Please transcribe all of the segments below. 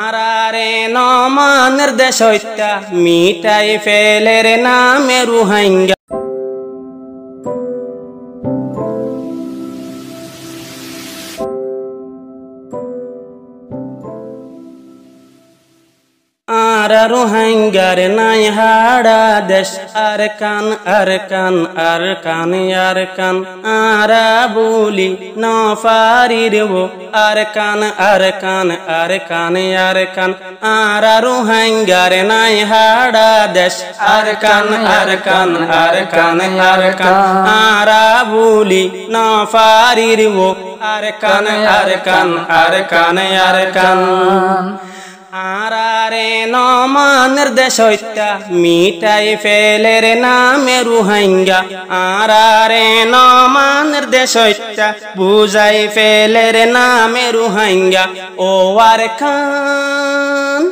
আরারে নমা নির্দেশ মিটাই ফেলের নামে রুহাঙ্গা আর রোহাঙ্গার নাই হাড়া দেশ আর কান আর কান আর কান আর কান আরা বলি ন ও আর কান আর কান আর কান আর কান আরা রোহাঙ্গার নাই হাড়া দেশ আর কান আর কান আর কান আর কান আরা বলি ন ও আর কান আর কান আর কান আর কান আরারে নমা নির্দেশ হত্যা মিটাই ফেলের নামে রুহাঙ্গা আরারে নমা নির্দেশ হত্যা বুঝাই ফেলের নামে রুহাঙ্গা ও আর খান,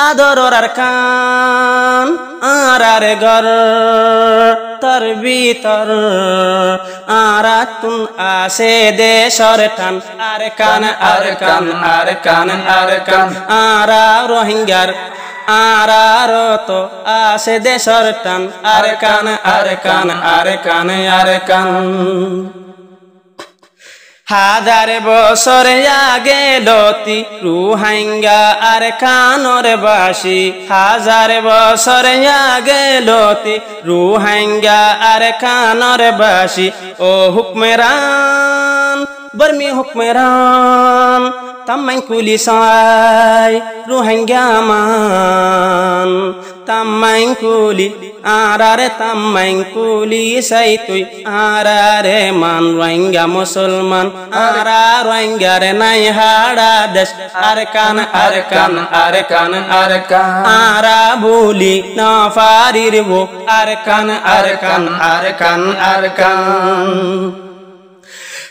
আদর আর কান আরার গর তর ভিতর আরাতুন আসে দেশর টান। আর কান আর কান আর কান আর কান। আরা রোহিঙ্গার, আর তো আসে দেশর টান। আর কান আর কান আর কান আর কান। হাজার বছর আগে লতি রুহাঙ্গা আর কানর বাসি হাজার বছর আগে লতি রুহাঙ্গা আর কানর বাসি ও হুকমেরান বর্মি হুকমেরান তাম্মাই কুলিসাই রুহাঙ্গা মান তাম্মাই কুলি আরারে তাম্মাই কুলি সাই তুই আরারে মান রোহিঙ্গা মুসলমান আরা রোহিঙ্গারে নাই হাড়া দেশ আর কান আর কান আর কান আর কান আরা বলি না ফারির বো আর কান আর কান আর কান আর কান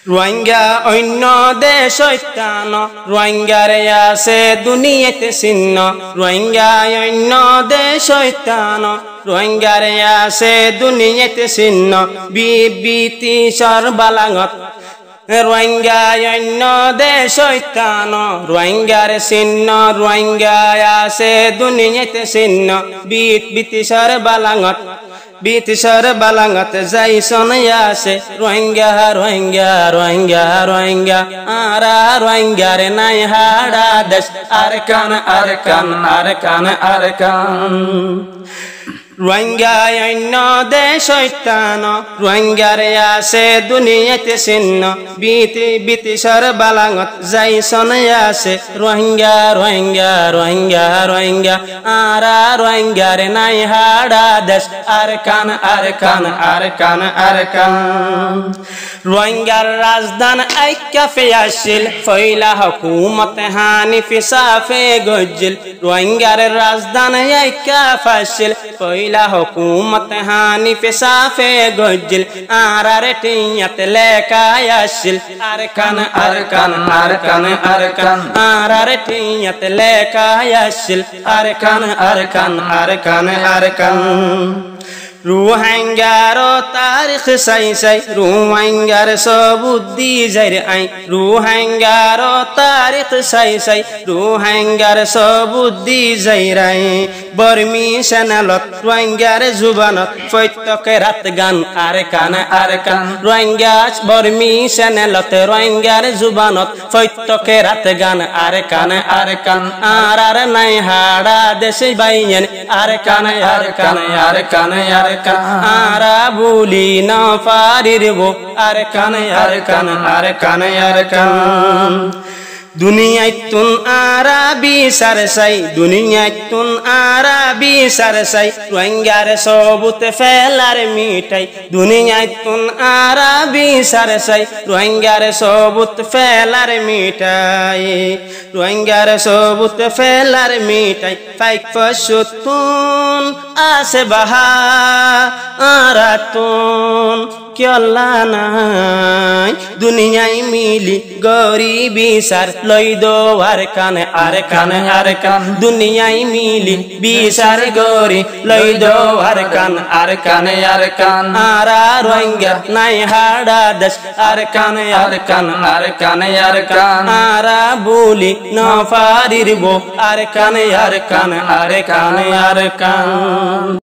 রোহিঙ্গা অন্য দেশ ঐত্যান রোহিঙ্গারে আছে দুনিয়াতে চিহ্ন রোহিঙ্গা অন্য দেশ ঐত্যান রোহিঙ্গারে আছে দুনিয়াতে চিহ্ন বিবিতি সর্বালাঙত রোহিঙ্গা অন্য দেশ ঐত্যান রোহিঙ্গার চিহ্ন রোহিঙ্গা আছে দুনিয়াতে চিহ্ন বিত বিতি সর্বালাঙত বিতিসর বালাঙ্গত যাই সনয়াসে রোহিঙ্গা রোহিঙ্গা রোহিঙ্গা রোহিঙ্গা। আরা রোহিঙ্গা রে নাই হাড়া দেশ। আর কান আর কান আর কান আর কান। রোহিঙ্গা অন্য দেশ ঐত্যান রোহিঙ্গার আছে দুনিয়াতে চিহ্ন বিতি বিতিসর বালাঙত যাই সনয়াসে রোহিঙ্গা রোহিঙ্গা রোহিঙ্গা রোহিঙ্গা। আরা রোহিঙ্গার নাই হাড়া দেশ, আর কান আর কান আর কান আর কান। রোহিঙ্গার রাজধান ঐক্যা ফিয়াসিল ফইলা হুকুমত হানি ফিসাফে গজ্জিল। রোহিঙ্গার রাজধান ঐক্যা ফাসিল ফইলা হুকুমত হানি ফিসাফে গজ্জিল আর টিয়াত লেখায় আসিল আর কান আর কান আর কান আর কান আরার টিয়াত লেখায় আসিল আর কান আর কান আর কান আর কান রুহাঙ্গারো তারিখ সাই সাই, রুহাঙ্গার সবুদ্দি জাইর আই। রুহাঙ্গারো তারিখ সাই সাই, রুহাঙ্গার সবুদ্দি জাইরাই বর্মি সেনালত রোহিঙ্গার জুবানত ফৈত্যকে রাত গান, আর কান আর কান। রোহিঙ্গা বর্মি সেনালত রোহিঙ্গার জুবানত ফৈত্যকে রাত গান, আর কান আর কান। আর আর নাই হাড়া দেশে বাইয়েন, আর কান আর কান আর কান, আর কান আরা বলি না পারির বো আর কান আর কান আর কান আর কান দুনিয়ায় তুন আরাবি সারসাই দুনিয়ায় তুন আরাবি সারসাই, রোহিঙ্গার সবুত ফেলার মিঠাই। দুনিয়ায় তুন আরাবি সারসাই, রোহিঙ্গার সবুত ফেলার মিঠাই। রোহিঙ্গার সবুত ফেলার মিঠাই, ফাইক ফসুতুন আসে বাহা আরাতুন। কেলা নাই। দুনিয়ায় মিলি গরিবি সার লই দোয়ার কানে আর কানে আর কান। দুনিয়ায় মিলি বিসার গরি লই দোয়ার কান আর কানে আর কান। আর রোহিঙ্গা নাই হাড়া দেশ আর কানে আর কান, আর কানে আর কান। আর বলি না পারিব আর কানে আর কান, আর কানে আর কান।